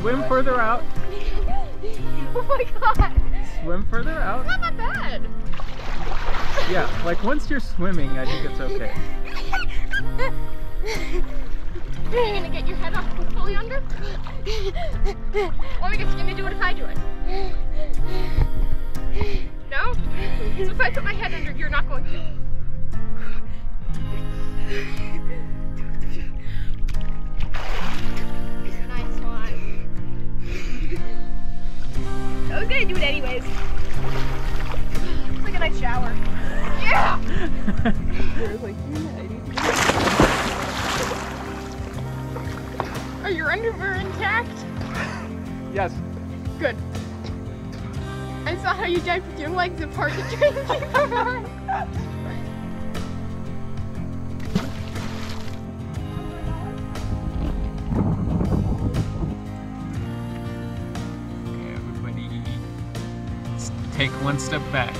Swim further out. oh my god. Swim further out. It's not that bad. Yeah, like once you're swimming, I think it's okay. You're gonna get your head off fully under? or are just gonna do it if I do it? No? So if I put my head under, you're not going to. Yeah! Are your underwear intact? yes. Good. I saw how you dived with your legs apart to try and keep them on. Okay, everybody, take one step back.